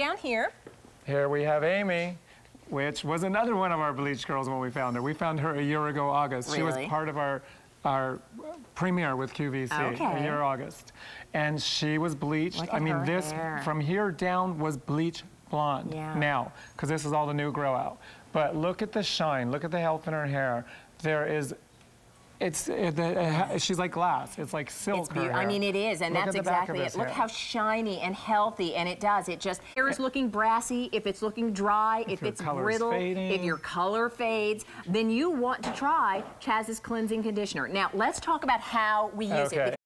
down here. Here we have Amy, which was another one of our bleach girls when we found her. We found her a year ago, August. She was part of our our premiere with QVC Okay. a year August, and she was bleached. I mean, this hair. from here down was bleach blonde. Yeah. Now, because this is all the new grow out. But look at the shine. Look at the health in her hair. There is. It's the, uh, she's like glass. It's like silk. It's. I mean, it is, and Look that's at the back of exactly it. this Look hair. how shiny and healthy, and it does. It just hair is looking brassy. If it's looking dry, if, your it's brittle, if your color fades, then you want to try Chaz's cleansing conditioner. Now, let's talk about how we use Okay. it.